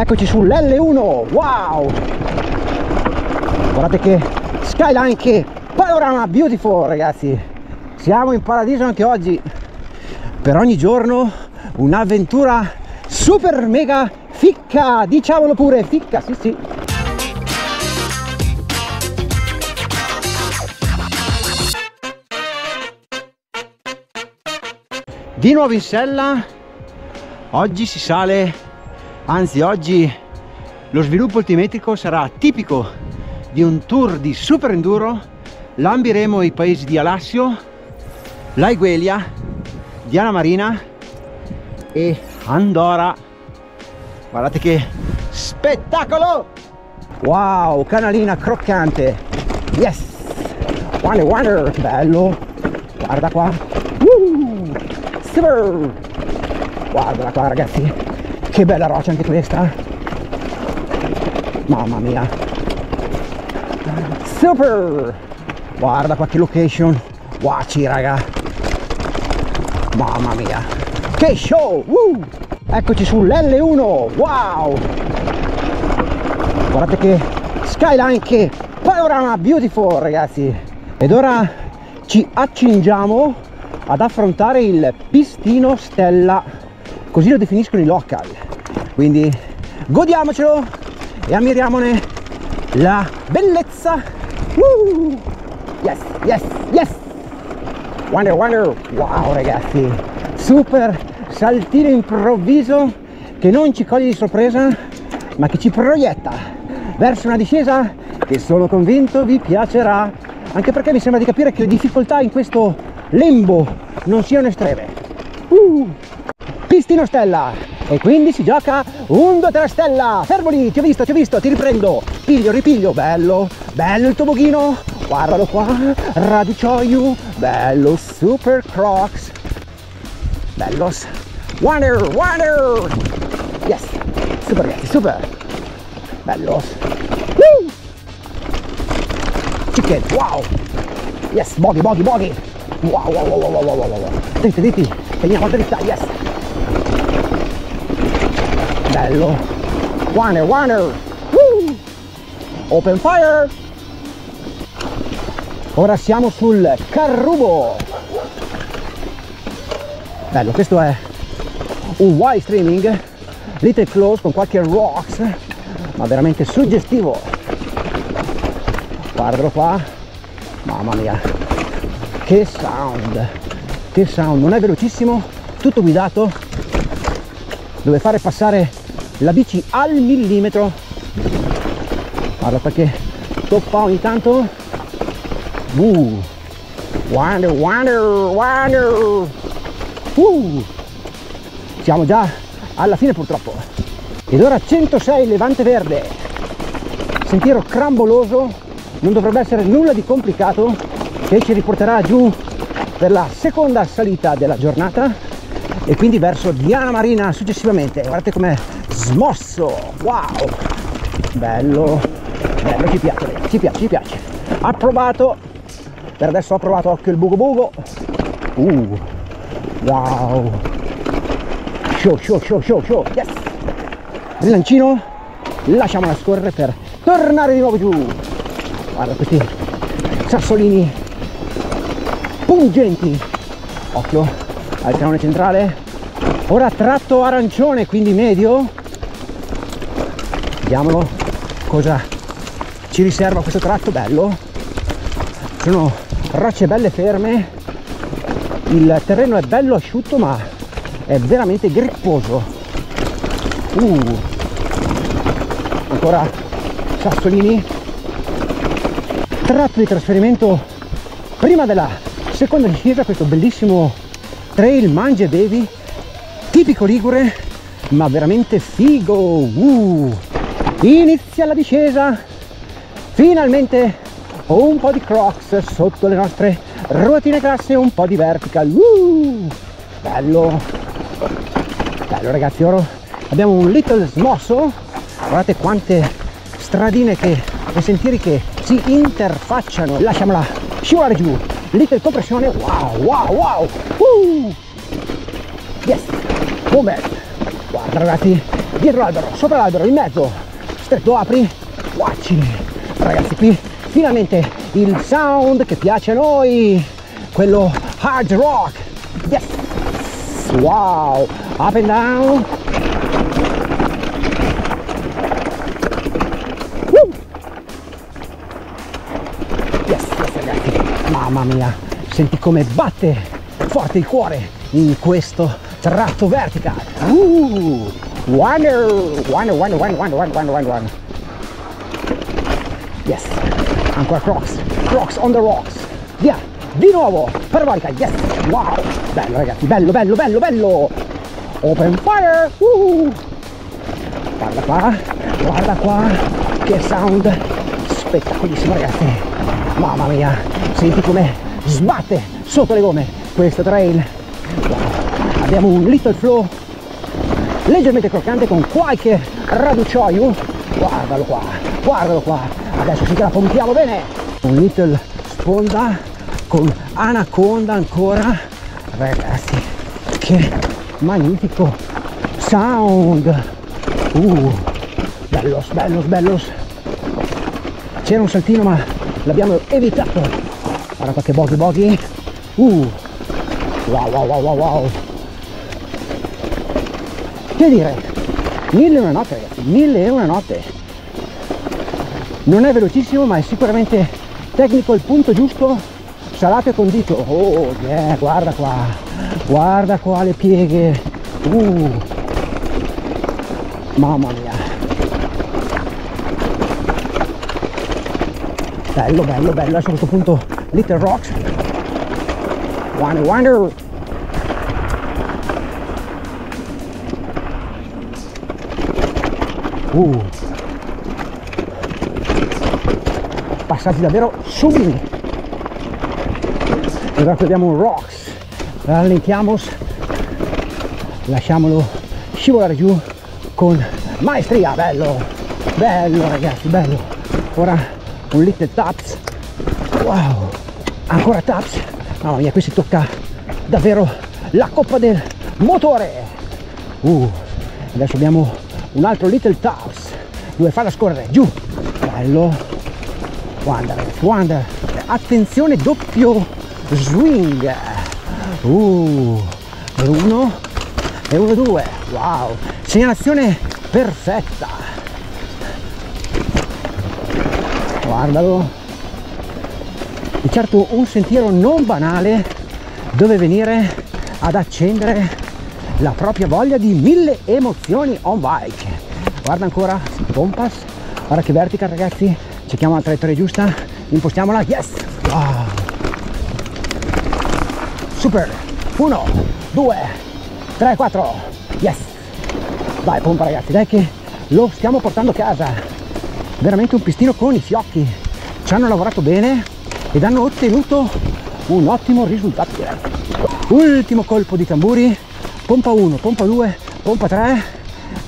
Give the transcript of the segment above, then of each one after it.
eccoci sull'L1 wow! Guardate che skyline che panorama beautiful ragazzi. Siamo in paradiso anche oggi. Per ogni giorno un'avventura super mega ficca diciamolo pure ficca sì sì. Di nuovo in sella oggi si sale anzi oggi lo sviluppo altimetrico sarà tipico di un tour di super enduro. Lambiremo i paesi di Alassio Laiguelia Diana Marina e Andorra. Guardate che spettacolo! Wow canalina croccante. Yes! Wonder wonder bello. Guarda qua. Uh, super! Guarda qua ragazzi che bella roccia anche questa mamma mia. Super! Guarda qua che location. Guaci raga. Mamma mia. Che show! Uh! eccoci sull'L1 wow! Guardate che skyline che panorama beautiful ragazzi. Ed ora ci accingiamo ad affrontare il pistino stella. Così lo definiscono i local quindi godiamocelo e ammiriamone la bellezza. Uh! yes yes yes! Wonder wonder. Wow ragazzi. Super saltino improvviso che non ci coglie di sorpresa ma che ci proietta verso una discesa che sono convinto vi piacerà. Anche perché mi sembra di capire che le difficoltà in questo lembo non siano estreme. Uh, pistino stella e quindi si gioca un 2 3 stella. Fermo lì ti ho visto ti ho visto ti riprendo. Piglio ripiglio bello bello il toboghino guardalo qua radicioio bello super crocs. Bellos wonder wonder yes super ragazzi super. Bellos Woo! chicken wow. Yes bogey bogey bogey wow wow wow wow wow wow wow. Dritti dritti teniamo dritta yes bello. Wonder wonder Woo! open fire. Ora siamo sul carrubo. Bello questo è un wild streaming little close con qualche rocks ma veramente suggestivo. Guardalo qua. Mamma mia. Che sound. Che sound. Non è velocissimo tutto guidato. Dove fare passare la bici al millimetro. Guarda perché toppa ogni tanto. Uh, wonder wonder wonder. Uh, siamo già alla fine purtroppo. Ed ora 106 levante verde. Sentiero cramboloso. Non dovrebbe essere nulla di complicato che ci riporterà giù per la seconda salita della giornata e quindi verso Diana Marina successivamente. Guardate com'è smosso wow. Bello. Bello ci piace ci piace ci piace. Approvato per adesso ho provato occhio il bugo bugo uh. Wow. Show show show show show. Yes. Rilancino. Lasciamola scorrere per tornare di nuovo giù. Guarda questi sassolini pungenti. Occhio al canone centrale. Ora tratto arancione quindi medio vediamolo cosa ci riserva questo tratto bello. Sono rocce belle ferme. Il terreno è bello asciutto ma è veramente gripposo. Uh, ancora sassolini. Tratto di trasferimento prima della seconda discesa questo bellissimo trail mangia bevi tipico ligure ma veramente figo. Uh. Inizia la discesa. Finalmente un po' di crocs sotto le nostre ruotine classe un po' di vertical. Uh. bello. Bello ragazzi ora abbiamo un little smosso. Guardate quante stradine che, e sentieri che si interfacciano. Lasciamola scivolare giù. Little compressione. Wow wow wow. Uh. yes. Come? Guarda ragazzi dietro l'albero sopra l'albero in mezzo stretto apri. Guacci ragazzi qui finalmente il sound che piace a noi quello hard rock. Yes. Wow. Up and down. Woo! yes, yes ragazzi. Mamma mia. Senti come batte forte il cuore in questo tratto vertical. Uh, wonder wonder wonder wonder wonder wonder wonder wonder yes. Ancora crocs crocs on the rocks. Via di nuovo. Parabolica yes. Wow. Bello ragazzi. Bello bello bello bello. Open fire. Uh. guarda qua. Guarda qua. Che sound. Spettacolissimo ragazzi. Mamma mia. Senti come sbatte sotto le gomme questo trail. Wow. abbiamo un little flow leggermente croccante con qualche raducioio guardalo qua guardalo qua. Adesso sì che la pompiamo bene. Un little sponda con anaconda ancora. Ragazzi che magnifico sound. Uh, bellos bellos bellos. C'era un saltino ma l'abbiamo evitato. Guarda qua che bogey bogey uh, wow wow wow wow wow che dire? Mille e una notte ragazzi mille e una notte. Non è velocissimo ma è sicuramente tecnico il punto giusto. Salato e condito oh yeah, guarda qua guarda qua le pieghe. Uh. mamma mia. Bello bello bello a questo punto Little Rocks. Wonder Wonder passati davvero sublimi ora abbiamo un rocks rallentiamo lasciamolo scivolare giù con maestria. Bello bello ragazzi bello. Ora un little taps. Wow ancora taps? Mamma mia qui si tocca davvero la coppa del motore. Uh, adesso abbiamo un altro little taps. Dove farla scorrere giù. Bello ragazzi guarda attenzione doppio swing. Uh, e uno e uno due. Wow. Segnalazione perfetta. Guardalo. Di certo un sentiero non banale dove venire ad accendere la propria voglia di mille emozioni on bike. Guarda ancora compass guarda che vertical ragazzi cerchiamo la traiettoria giusta. Impostiamola. Yes! Wow. Super. 1 2 3 4 yes. Vai pompa ragazzi dai che lo stiamo portando a casa. Veramente un pistino con i fiocchi. Ci hanno lavorato bene ed hanno ottenuto un ottimo risultato ultimo colpo di tamburi. Pompa 1 pompa 2 pompa 3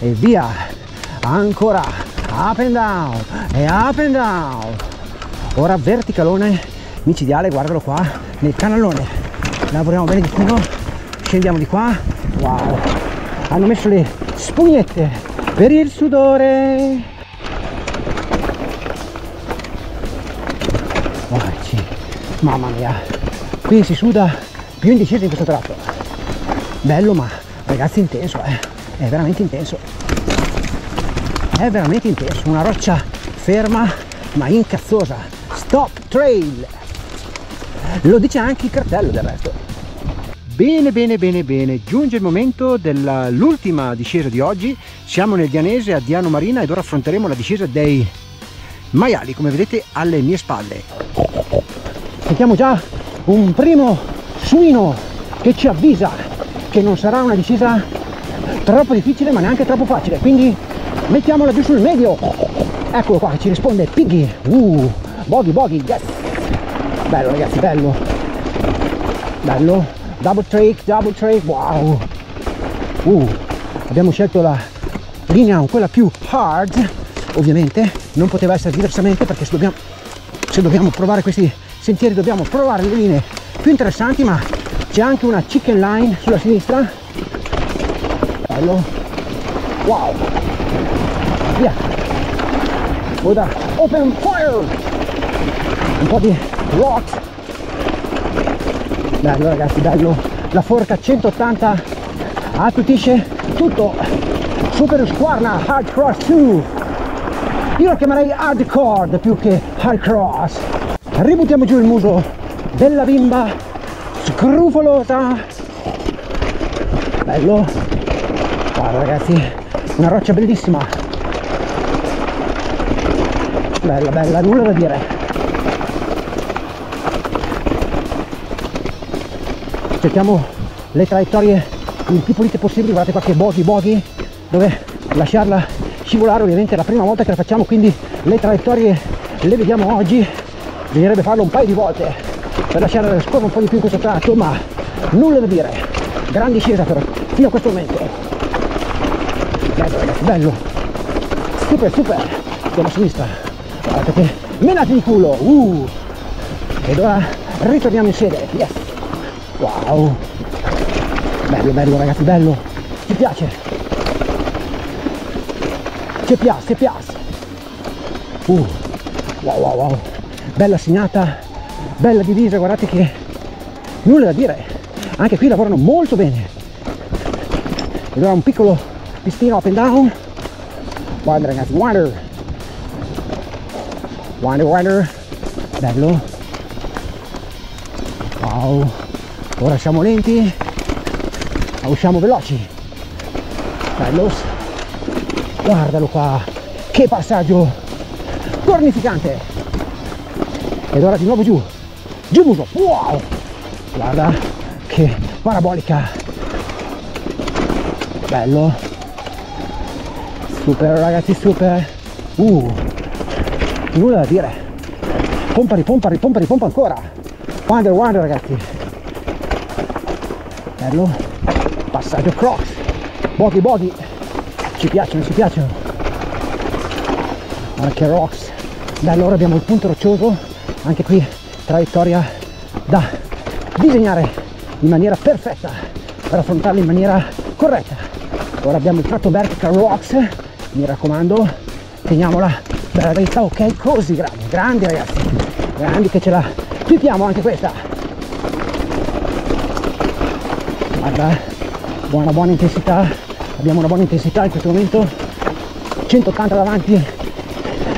e via. Ancora up and down e up and down. Ora verticalone micidiale guardalo qua nel canalone lavoriamo bene di culo scendiamo di qua. Wow. Hanno messo le spugnette per il sudore. Guardaci. mamma mia. Qui si suda più in discesa in questo tratto. Bello ma ragazzi intenso eh. È veramente intenso è veramente intenso una roccia ferma ma incazzosa. Stop trail. Lo dice anche il cartello del resto. Bene bene bene bene. Giunge il momento dell'ultima discesa di oggi. Siamo nel Dianese a Diano Marina ed ora affronteremo la discesa dei maiali come vedete alle mie spalle. Sentiamo già un primo suino che ci avvisa che non sarà una discesa troppo difficile ma neanche troppo facile. Quindi mettiamola giù sul medio. Eccolo qua ci risponde Piggy. Uh, Boggy Boggy yes. Bello ragazzi bello. Bello. Double trick double trick wow. Uh, abbiamo scelto la linea quella più hard ovviamente. Non poteva essere diversamente perché se dobbiamo, se dobbiamo provare questi sentieri dobbiamo provare le linee più interessanti ma c'è anche una chicken line sulla sinistra. Bello wow. Via. Ora open fire? Un po' di rock. Bello ragazzi bello. La forca 180 attutisce tutto. Super squarna hard cross 2 io la chiamerei hardcore più che hard cross. Ributtiamo giù il muso della bimba scrupolosa bello. Guarda ragazzi una roccia bellissima. Bella bella nulla da dire. Cerchiamo le traiettorie il più pulite possibili guardate qua che bogey bogey dove lasciarla scivolare ovviamente è la prima volta che la facciamo quindi le traiettorie le vediamo oggi. Bisognerebbe farlo un paio di volte per lasciare la scorra un po' di più in questo tratto ma nulla da dire. Gran discesa però fino a questo momento bello. Bello super super. Andiamo a sinistra. Guardate che menate di culo. Uh. ed ora ritorniamo in sede. Yes. Wow. Bello bello ragazzi bello. Ci piace? Ci piace ci piace? Uh. wow wow wow. Bella segnata. Bella divisa. Guardate che nulla da dire. Anche qui lavorano molto bene. Ed ora un piccolo pistino up and down. Guarda ragazzi water water water bello wow. Ora siamo lenti. Ma usciamo veloci. Bello guardalo qua. Che passaggio. Cornificante ed ora di nuovo giù. Giù muso. Wow. Guarda che parabolica. Bello super ragazzi super. Uh nulla da dire? Pompa ripompa ripompa ripompa ancora. Wonder wonder ragazzi. Bello. Passaggio cross. Bogey bogey ci piacciono ci piacciono. Guarda che rocks. Bello ora abbiamo il punto roccioso anche qui traiettoria da disegnare in maniera perfetta per affrontarla in maniera corretta. Ora abbiamo il tratto vertical rocks mi raccomando teniamola bella dritta ok? Così grandi grandi ragazzi. Grandi che ce la pipiamo anche questa. Guarda buona buona intensità. Abbiamo una buona intensità in questo momento. 180 davanti.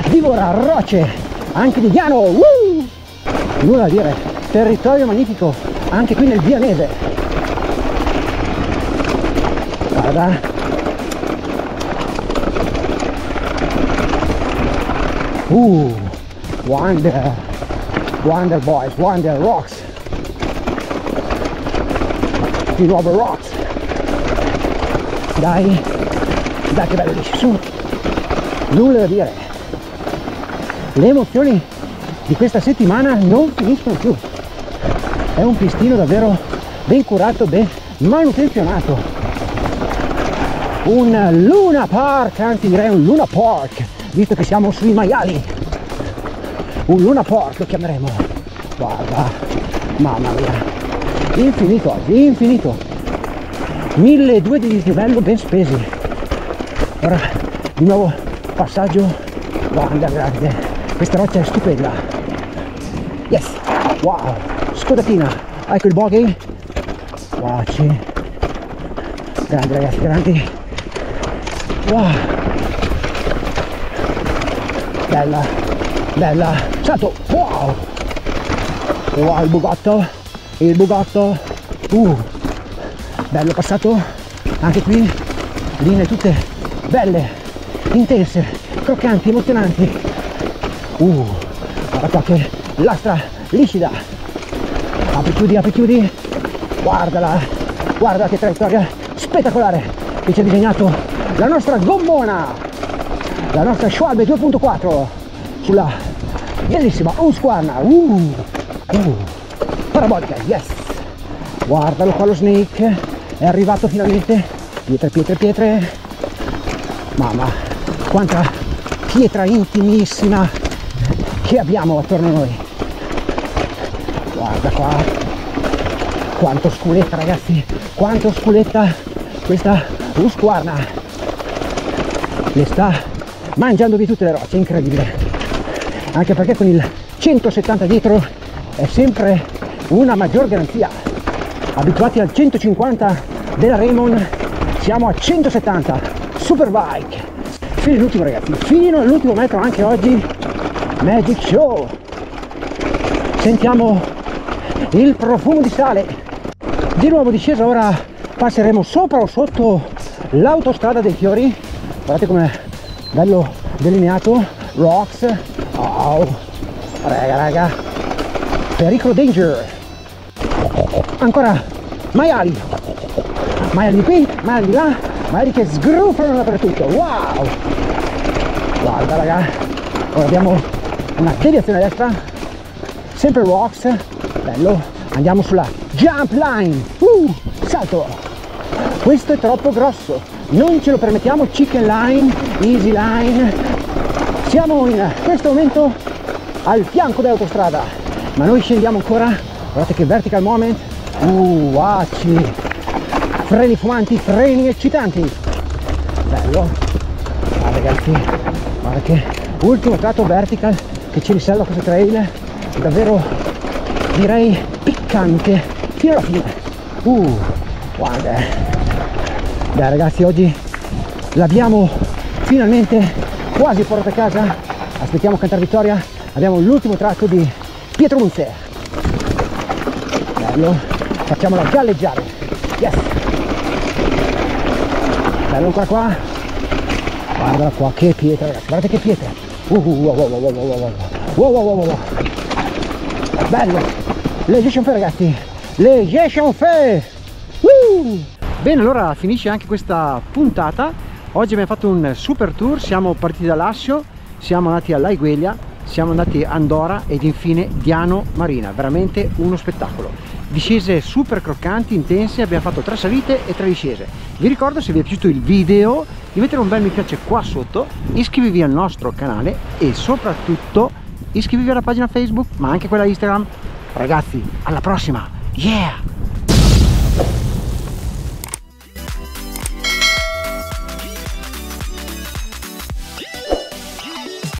Divora rocce anche di Diano uh! nulla da dire. Territorio magnifico anche qui nel Vianese. Guarda uh wonder. Wonder boys wonder rocks. Di nuovo rocks. Dai dai che bello dici su. Nulla da dire. Le emozioni di questa settimana non finiscono più. È un pistino davvero ben curato ben manutenzionato. Un Luna Park anzi direi un Luna Park visto che siamo sui maiali. Un Luna Park lo chiameremo. Guarda mamma mia. Infinito oggi infinito. 1200 di dislivello ben spesi. Ora di nuovo passaggio. Guarda grande questa roccia è stupenda. Yes. Wow. Scodatina. Ecco il bogey wow sì. grandi ragazzi grandi. Wow bella bella. Salto wow. Wow il bugotto il bugatto uh, bello passato. Anche qui linee tutte belle intense croccanti emozionanti. Uh, guarda qua che lastra liscida apri chiudi apri chiudi. Guardala guarda che traiettoria spettacolare. Che ci ha disegnato la nostra gommona la nostra Schwalbe 2.4 sulla bellissima Husqvarna. Uh, uh. Parabolica yes. Guardalo qua lo snake. È arrivato finalmente. Pietre pietre pietre. Mamma quanta pietra intimissima che abbiamo attorno a noi. Guarda qua. Quanto sculetta ragazzi. Quanto sculetta questa Husqvarna. Le sta mangiando via tutte le rocce incredibile. Anche perché con il 170 dietro è sempre una maggior garanzia. Abituati al 150 della Raymond siamo a 170 Superbike! Fino all'ultimo ragazzi. Fino all'ultimo metro anche oggi. Magic Show! Sentiamo il profumo di sale. Di nuovo discesa ora passeremo sopra o sotto l'autostrada dei fiori. Guardate com'è bello delineato rocks oh raga raga. Pericolo danger. Ancora maiali. Maiali qui maiali là maiali che sgruffano dappertutto wow. Guarda raga. Ora abbiamo una deviazione a destra. Sempre rocks bello. Andiamo sulla jump line. Uh, salto. Questo è troppo grosso non ce lo permettiamo chicken line easy line. Siamo in questo momento al fianco dell'autostrada ma noi scendiamo ancora. Guardate che vertical moment. Uh acci freni fumanti freni eccitanti. Bello. Ah ragazzi guarda che ultimo tratto vertical che ci riserva questo trail davvero direi piccante fino alla fine. Uh guarda dai ragazzi oggi l'abbiamo finalmente quasi portato a casa. Aspettiamo Cantar Vittoria. Abbiamo l'ultimo tratto di Pietro Munzer. Bello. Facciamola galleggiare. Yes. Bello ancora qua. Guardala qua che pietra ragazzi. Guardate che pietra uh, wow, wow, wow, wow, wow, wow. Wow, wow, wow, wow. bello. Le gestion ragazzi. Le gestion uh! Bene allora finisce anche questa puntata oggi abbiamo fatto un super tour siamo partiti da Lassio siamo andati all'Aigueglia siamo andati a Andorra ed infine Diano Marina veramente uno spettacolo discese super croccanti, intense, abbiamo fatto tre salite e tre discese. Vi ricordo se vi è piaciuto il video di mettere un bel mi piace qua sotto, iscrivervi al nostro canale e soprattutto iscrivervi alla pagina Facebook ma anche quella Instagram. Ragazzi, alla prossima! Yeah!